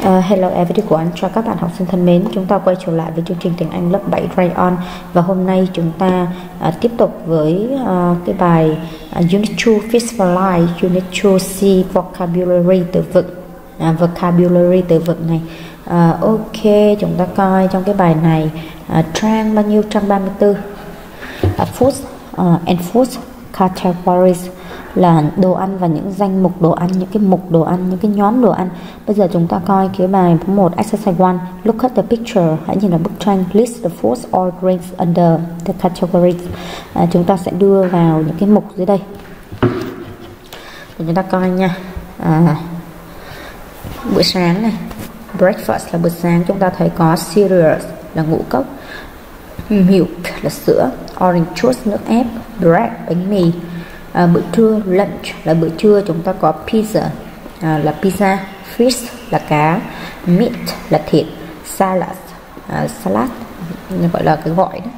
Uh, hello everyone, chào các bạn học sinh thân mến. Chúng ta quay trở lại với chương trình tiếng Anh lớp 7 Rayon Và hôm nay chúng ta uh, tiếp tục với uh, cái bài uh, Unit 2 Visualize Unit 2 C Vocabulary từ vựng. Uh, Vocabulary từ vựng này. Uh, Ok, chúng ta coi trong cái bài này uh, Trang bao nhiêu? Trang 34 uh, Food uh, and Food Categories là đồ ăn và những danh mục đồ ăn những cái mục đồ ăn những cái nhóm đồ ăn. Bây giờ chúng ta coi cái bài một exercise one look at the picture. Hãy nhìn vào bức tranh list the foods or drinks under the categories. À, chúng ta sẽ đưa vào những cái mục dưới đây. Để chúng ta coi nha. À, bữa sáng này breakfast là bữa sáng chúng ta thấy có cereals là ngũ cốc milk là sữa orange juice nước ép bread bánh mì à, bữa trưa lunch là bữa trưa chúng ta có pizza. À, là pizza fish là cá meat là thịt salad à, salad gọi là cái gọi đó.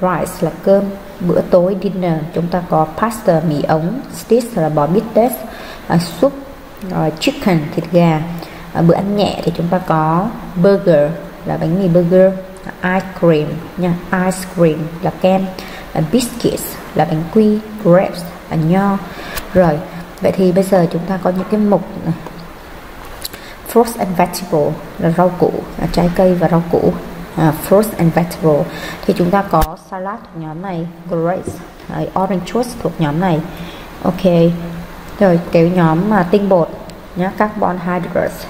Rice là cơm. Bữa tối dinner chúng ta có pasta mì ống steak là bò bít tết à, soup rồi chicken thịt gà. À, bữa ăn nhẹ thì chúng ta có burger là bánh mì burger ice cream nha ice cream là kem à, biscuits là bánh quy grapes là nho. Rồi vậy thì bây giờ chúng ta có những cái mục này. Fruits and vegetable là rau củ là trái cây và rau củ. Uh, fruits and vegetable thì chúng ta có salad thuộc nhóm này grapes orange juice thuộc nhóm này. Ok rồi cái nhóm mà tinh bột nhé carbon hydrates.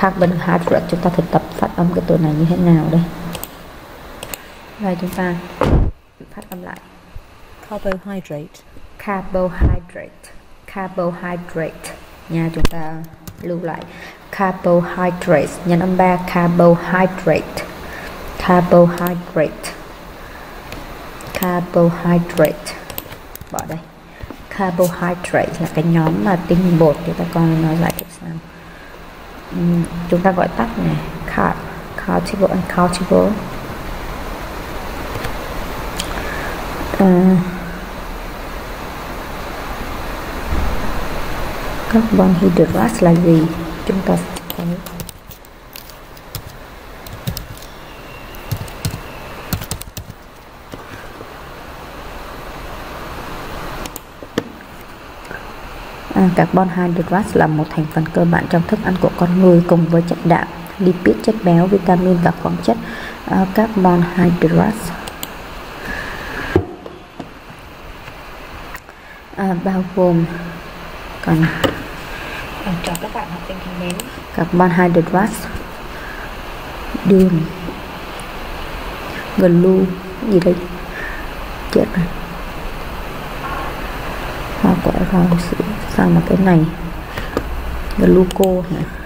Carbon hydrate chúng ta thực tập phát âm cái từ này như thế nào đây. Rồi chúng ta phát âm lại. Carbohydrate carbohydrate. Carbohydrate. Nha chúng ta lưu lại. Carbohydrate. Nhân âm 3 carbohydrate. Carbohydrate. Carbohydrate. Bỏ đây. Carbohydrate là cái nhóm mà tinh bột chúng ta coi nó giải thích sao? Uhm, chúng ta gọi tắt này. Carb countable uncountable. Uh, carbon hydrate là gì? Chúng ta thấy. À, carbon hydrate là một thành phần cơ bản trong thức ăn của con người cùng với chất đạm, lipid, chất béo, vitamin và khoáng chất. À, carbon hydrate à, bao gồm còn các bạn, học sinh thân mến. Carbon hydrate đường. Glu gì đây chết rồi. Hoa quả rau sữa sao mà cái này? Gluco hả?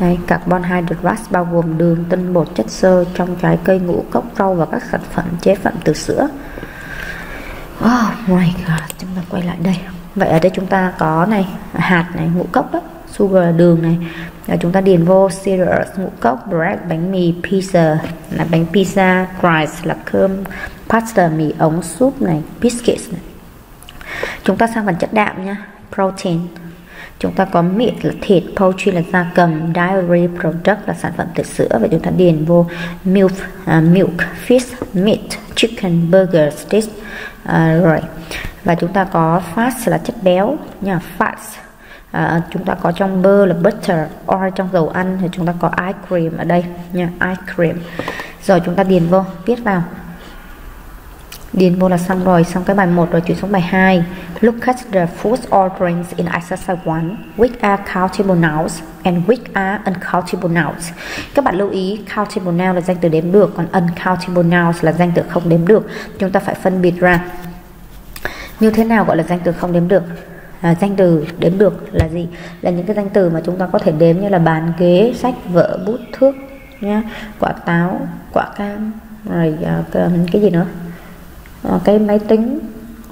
Đây, carbon hydrate bao gồm đường, tinh bột, chất xơ trong trái cây, ngũ cốc, rau và các sản phẩm chế phẩm từ sữa. Oh my god, chúng ta quay lại đây. Vậy ở đây chúng ta có này, hạt này, ngũ cốc đó, sugar là đường này. Rồi chúng ta điền vô cereals, ngũ cốc, bread, bánh mì, pizza là bánh pizza, rice là cơm, pasta mì ống, súp này, biscuits này. Chúng ta sang phần chất đạm nha, protein chúng ta có meat là thịt poultry là da cầm dairy product là sản phẩm từ sữa và chúng ta điền vô milk uh, milk fish meat chicken burger steak uh, à, rồi. Và chúng ta có fat là chất béo nha fats. Uh, chúng ta có trong bơ là butter or trong dầu ăn thì chúng ta có ice cream ở đây nha ice cream. Rồi chúng ta điền vô viết vào điền vô là xong rồi xong cái bài 1 rồi chuyển xuống bài 2 look at the food or drinks in exercise 1 which are countable nouns and which are uncountable nouns? Các bạn lưu ý countable noun là danh từ đếm được còn uncountable nouns là danh từ không đếm được. Chúng ta phải phân biệt ra như thế nào gọi là danh từ không đếm được. À, danh từ đếm được là gì? Là những cái danh từ mà chúng ta có thể đếm như là bàn ghế sách vở bút thước nhá quả táo quả cam rồi à, cái gì nữa? Ờ, cái máy tính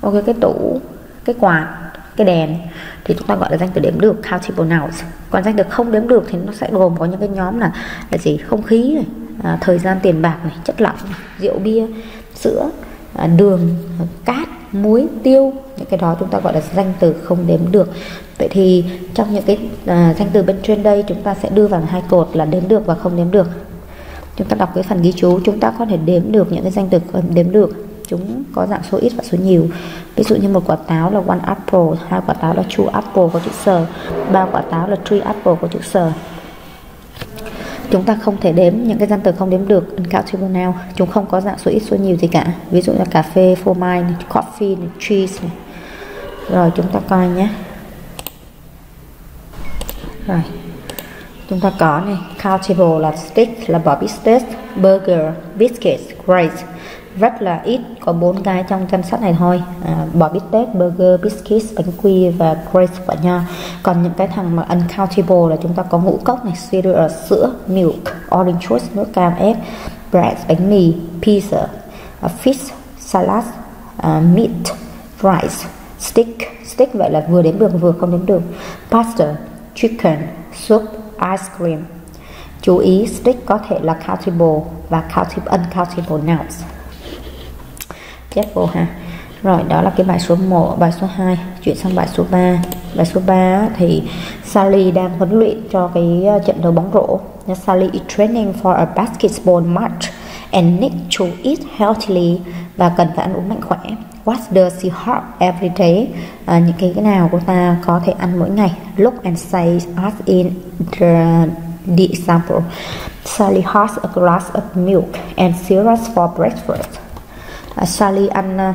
ok cái tủ cái quạt cái đèn thì chúng ta gọi là danh từ đếm được countable nouns. Còn danh từ không đếm được thì nó sẽ gồm có những cái nhóm là là gì? Không khí này à, thời gian tiền bạc này chất lỏng rượu bia sữa à, đường cát muối tiêu. Những cái đó chúng ta gọi là danh từ không đếm được. Vậy thì trong những cái à, danh từ bên trên đây chúng ta sẽ đưa vào hai cột là đếm được và không đếm được. Chúng ta đọc cái phần ghi chú chúng ta có thể đếm được những cái danh từ đếm được chúng có dạng số ít và số nhiều. Ví dụ như một quả táo là one apple hai quả táo là two apple có chữ sờ ba quả táo là three apple có chữ sờ chúng ta không thể đếm những cái danh từ không đếm được uncountable noun chúng không có dạng số ít số nhiều gì cả. Ví dụ là cà phê phô mai này, coffee này, cheese này. rồi chúng ta coi nhé. Rồi chúng ta có này. Countable là stick là bobby bít burger biscuits rice rất là ít có bốn cái trong danh sách này thôi. À, bò bít tết burger biscuits bánh quy và grapes quả nho còn những cái thằng mà uncountable là chúng ta có ngũ cốc này cereal sữa milk orange juice nước cam ép bread bánh mì pizza uh, fish salad uh, meat rice stick. Stick vậy là vừa đến đường vừa không đến được pasta chicken soup ice cream. Chú ý stick có thể là countable và countable uncountable nouns chép vô ha. Rồi đó là cái bài số 1 bài số 2 chuyển sang bài số 3 bài số 3 thì Sally đang huấn luyện cho cái ờ, trận đấu bóng rổ. Sally is training for a basketball match and need to eat healthily và cần phải ăn uống mạnh khỏe. What does she have every day? À, những cái cái nào cô ta có thể ăn mỗi ngày? Look and say as in the, the example. Sally has a glass of milk and cereals for breakfast à, Sally ăn à,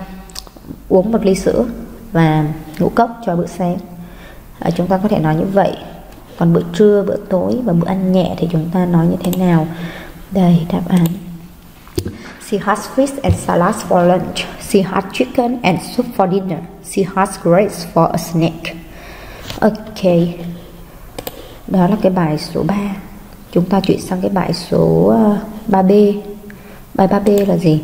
uống một ly sữa và ngũ cốc cho bữa sáng à, chúng ta có thể nói như vậy còn bữa trưa bữa tối và bữa ăn nhẹ thì chúng ta nói như thế nào đây đáp án She has fish and salad for lunch. She has chicken and soup for dinner. She has grapes for a snack. Ok. Đó là cái bài số 3. Chúng ta chuyển sang cái bài số à, 3B. Bài 3B là gì?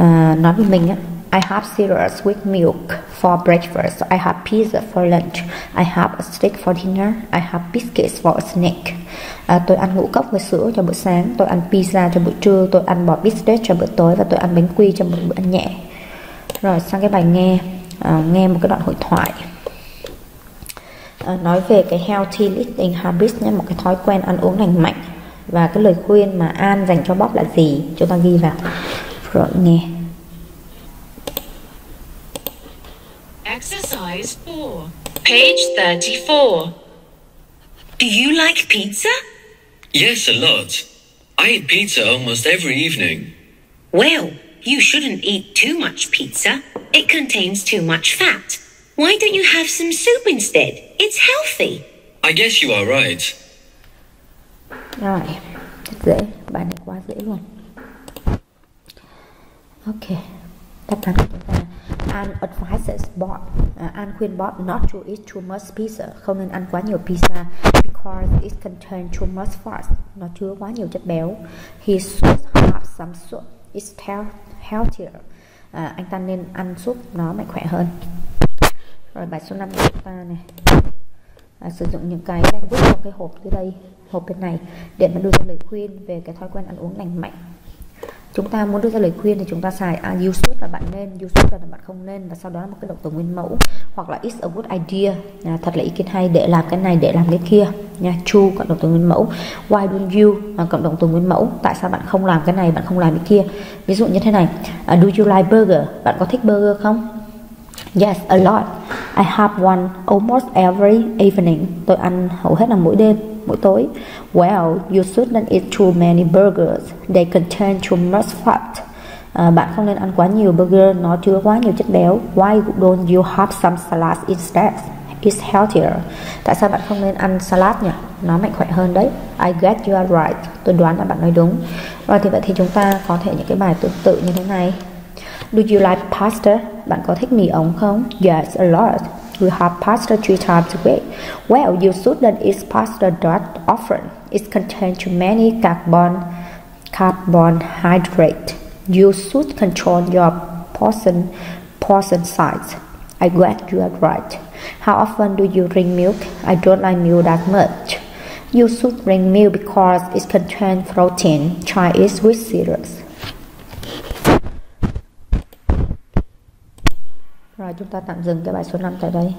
Uh, nói với mình á. I have cereals with milk for breakfast. I have pizza for lunch. I have a steak for dinner. I have biscuits for a snack. À, tôi ăn ngũ cốc với sữa cho bữa sáng. Tôi ăn pizza cho bữa trưa. Tôi ăn bò bít tết cho bữa tối và tôi ăn bánh quy cho một bữa ăn nhẹ. Rồi sang cái bài nghe. À, nghe một cái đoạn hội thoại. À, nói về cái healthy eating habits nhé, một cái thói quen ăn uống lành mạnh và cái lời khuyên mà An dành cho Bob là gì chúng ta ghi vào rồi nghe Exercise 4. Page 34. Do you like pizza? Yes, a lot. I eat pizza almost every evening. Well, you shouldn't eat too much pizza. It contains too much fat. Why don't you have some soup instead? It's healthy. I guess you are right. Rồi, rất dễ, bài này quá dễ luôn. Ok, đáp án của chúng ta. An advises bot uh, à, An khuyên bot not to eat too much pizza, không nên ăn quá nhiều pizza because it contains too much fat, nó chứa quá nhiều chất béo. He should have some soup, it's healthier. À, anh ta nên ăn súp nó mạnh khỏe hơn. Rồi bài số 5 của chúng ta này. À, sử dụng những cái language trong cái hộp dưới đây, hộp bên này để mà đưa ra lời khuyên về cái thói quen ăn uống lành mạnh chúng ta muốn đưa ra lời khuyên thì chúng ta xài à, you should là bạn nên you should là bạn không nên và sau đó là một cái động từ nguyên mẫu hoặc là it's a good idea. À, thật là ý kiến hay để làm cái này để làm cái kia. Nha chu cộng động từ nguyên mẫu. Why don't you? À, cộng động từ nguyên mẫu. Tại sao bạn không làm cái này bạn không làm cái kia? Ví dụ như thế này. À, do you like burger? Bạn có thích burger không? Yes, a lot. I have one almost every evening. Tôi ăn hầu hết là mỗi đêm, mỗi tối. Well, you shouldn't eat too many burgers. They contain too much fat. À, bạn không nên ăn quá nhiều burger, nó chứa quá nhiều chất béo. Why don't you have some salad instead? It's healthier. Tại sao bạn không nên ăn salad nhỉ? Nó mạnh khỏe hơn đấy. I guess you are right. Tôi đoán là bạn nói đúng. Rồi thì vậy thì chúng ta có thể những cái bài tương tự như thế này. Do you like pasta? Bạn có thích mì ống không? Yes, a lot. you have pasta three times a week. Well, you shouldn't eat pasta that often. It contains too many carbon carbohydrate. You should control your portion portion size. I glad you are right. How often do you drink milk? I don't like milk that much. You should drink milk because it contains protein. Try it with cereals. chúng ta tạm dừng cái bài số 5 tại đây.